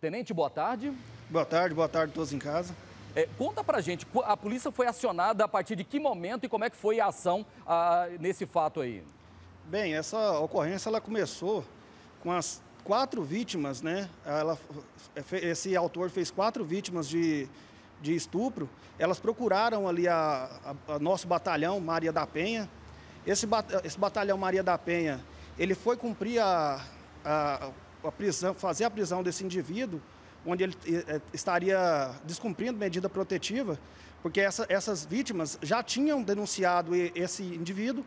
Tenente, boa tarde. Boa tarde, boa tarde a todos em casa. É, conta pra gente, a polícia foi acionada a partir de que momento e como é que foi a ação ah, nesse fato aí? Bem, essa ocorrência ela começou com as quatro vítimas, né? Ela, esse autor fez quatro vítimas de, de estupro. Elas procuraram ali a, a, a nosso batalhão Maria da Penha. Esse, esse batalhão Maria da Penha, ele foi cumprir a, a, a prisão, fazer a prisão desse indivíduo onde ele eh, estaria descumprindo medida protetiva, porque essa, essas vítimas já tinham denunciado esse indivíduo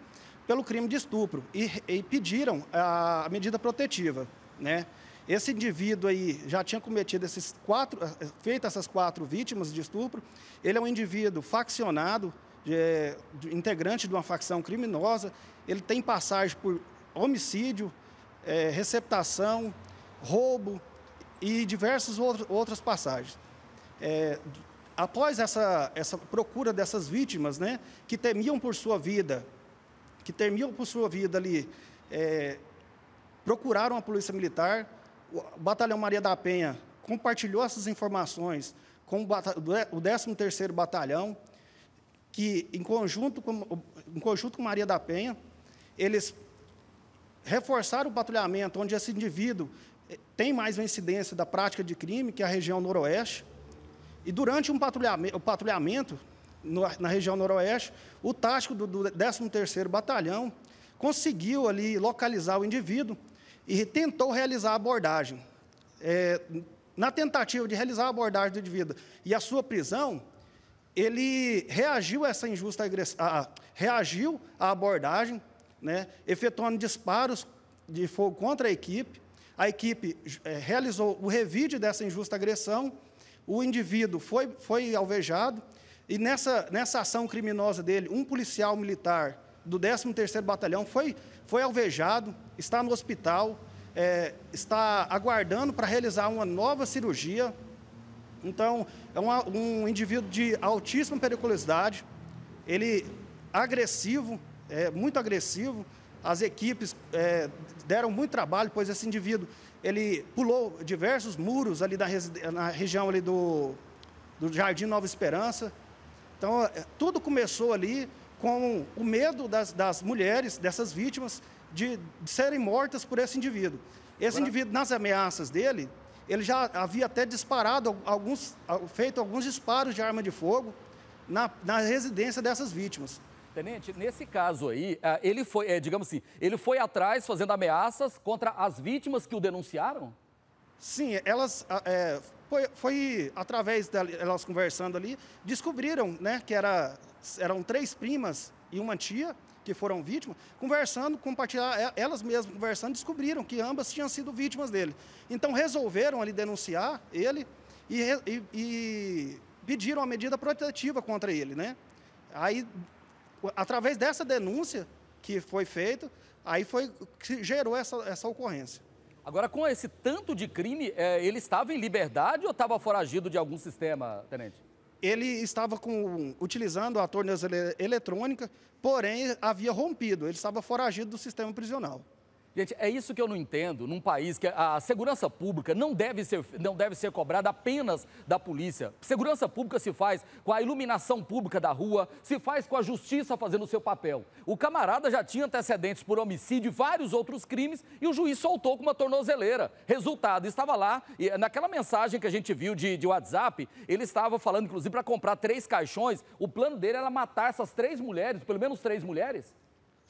pelo crime de estupro e, e pediram a medida protetiva, né? Esse indivíduo aí já tinha cometido esses quatro, eh, feito essas quatro vítimas de estupro. Ele é um indivíduo faccionado, de, de, integrante de uma facção criminosa. Ele tem passagem por homicídio, é, receptação, roubo, e diversas outras passagens. É, após essa, essa procura dessas vítimas, né, que temiam por sua vida, que temiam por sua vida ali, é, procuraram a Polícia Militar, o Batalhão Maria da Penha compartilhou essas informações com o 13º Batalhão, que em conjunto com, em conjunto com Maria da Penha, eles reforçaram o patrulhamento onde esse indivíduo tem mais incidência da prática de crime, que é a região noroeste. E durante um patrulhamento, o patrulhamento na região noroeste, o tático do, do 13º Batalhão conseguiu ali localizar o indivíduo e tentou realizar a abordagem. É, na tentativa de realizar a abordagem do indivíduo e a sua prisão, ele reagiu a essa injusta agressão, reagiu à abordagem, né, efetuando disparos de fogo contra a equipe, a equipe é, realizou o revide dessa injusta agressão, o indivíduo foi, foi alvejado, e nessa, nessa ação criminosa dele, um policial militar do 13º Batalhão foi, foi alvejado, está no hospital, é, está aguardando para realizar uma nova cirurgia. Então, é uma, um indivíduo de altíssima periculosidade, ele agressivo, é, muito agressivo, as equipes é, deram muito trabalho, pois esse indivíduo ele pulou diversos muros ali na, na região ali do, do Jardim Nova Esperança. Então, é, tudo começou ali com o medo das, das mulheres, dessas vítimas, de, de, serem mortas por esse indivíduo. Esse indivíduo, nas ameaças dele, ele já havia até disparado alguns, feito alguns disparos de arma de fogo na, na residência dessas vítimas. Tenente, nesse caso aí, é, ele foi, é, digamos assim, ele foi atrás fazendo ameaças contra as vítimas que o denunciaram? Sim, elas é, foi, foi, através delas conversando ali, descobriram, né, que era, eram três primas e uma tia que foram vítimas, conversando, compartilhar, elas mesmas conversando, descobriram que ambas tinham sido vítimas dele. Então resolveram ali denunciar ele e, e, e pediram a medida protetiva contra ele, né? Aí através dessa denúncia que foi feita, aí foi que gerou essa, essa ocorrência. Agora, com esse tanto de crime, é, ele estava em liberdade ou estava foragido de algum sistema, tenente? Ele estava com, utilizando a tornozeleira eletrônica, porém havia rompido, ele estava foragido do sistema prisional. Gente, é isso que eu não entendo num país que a segurança pública não deve ser, não deve ser cobrada apenas da polícia. Segurança pública se faz com a iluminação pública da rua, se faz com a justiça fazendo o seu papel. O camarada já tinha antecedentes por homicídio e vários outros crimes e o juiz soltou com uma tornozeleira. Resultado, estava lá, e naquela mensagem que a gente viu de, de WhatsApp, ele estava falando, inclusive, para comprar três caixões. O plano dele era matar essas três mulheres, pelo menos três mulheres.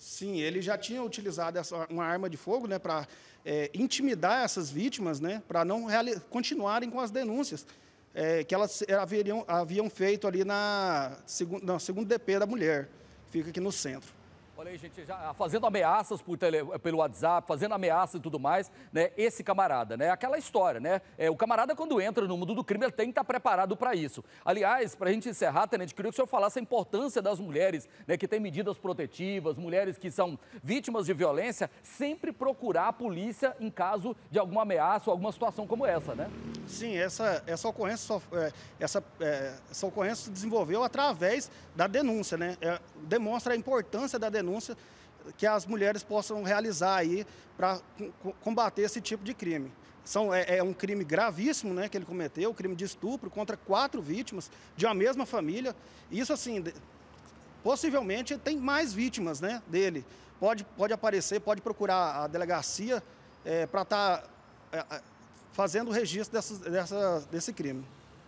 Sim, ele já tinha utilizado essa, uma arma de fogo né, para é, intimidar essas vítimas, né, para não continuarem com as denúncias é, que elas haveriam, haviam feito ali na, segu, na segundo DP da mulher, fica aqui no centro. Olha aí, gente, já fazendo ameaças por tele, pelo WhatsApp, fazendo ameaças e tudo mais, né? Esse camarada, né? Aquela história, né? É, o camarada, quando entra no mundo do crime, ele tem que estar preparado para isso. Aliás, para a gente encerrar, Tenente, queria que o senhor falasse a importância das mulheres, né? Que têm medidas protetivas, mulheres que são vítimas de violência, sempre procurar a polícia em caso de alguma ameaça ou alguma situação como essa, né? Sim, essa, essa, ocorrência, é, essa, é, essa ocorrência se desenvolveu através da denúncia, né? É, demonstra a importância da denúncia denúncia que as mulheres possam realizar aí para combater esse tipo de crime. são, é, é, um crime gravíssimo né, que ele cometeu, um crime de estupro contra quatro vítimas de uma mesma família. Isso, assim, possivelmente tem mais vítimas né, dele. Pode, pode aparecer, pode procurar a delegacia é, para estar tá, é, fazendo o registro dessas, dessa, desse crime.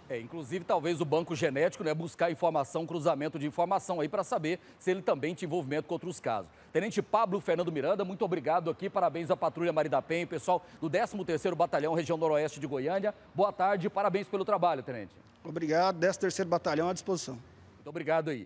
É, inclusive, talvez o banco genético, né, buscar informação, cruzamento de informação aí para saber se ele também tinha envolvimento com outros casos. Tenente Pablo Fernando Miranda, muito obrigado aqui, parabéns à Patrulha Marida Penha, pessoal do 13º Batalhão, região noroeste de Goiânia. Boa tarde, parabéns pelo trabalho, Tenente. Obrigado, 13º Batalhão à disposição. Muito obrigado aí.